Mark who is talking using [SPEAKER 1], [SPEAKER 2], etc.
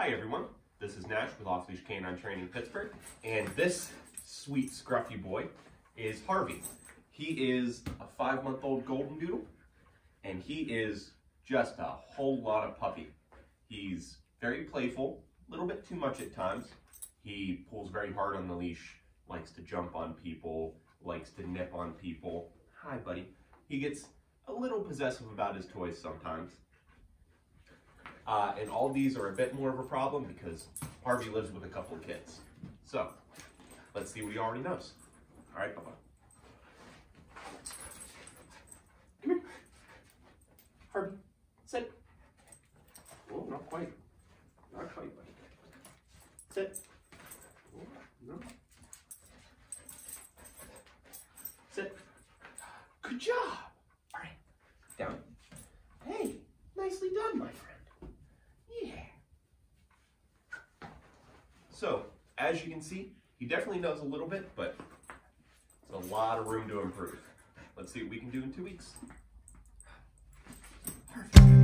[SPEAKER 1] Hi everyone, this is Nash with Off Leash Canine Training Pittsburgh, and this sweet scruffy boy is Harvey. He is a five month old golden doodle, and he is just a whole lot of puppy. He's very playful, a little bit too much at times. He pulls very hard on the leash, likes to jump on people, likes to nip on people. Hi buddy. He gets a little possessive about his toys sometimes. Uh, and all these are a bit more of a problem because Harvey lives with a couple of kids. So, let's see what he already knows. All right, bye-bye. Come here. Harvey, sit. Oh, not quite. Not quite, buddy. Sit. Oh, no. Sit. Good job. All right, down. Hey, nicely done, my friend. So, as you can see, he definitely knows a little bit, but it's a lot of room to improve. Let's see what we can do in two weeks. Perfect.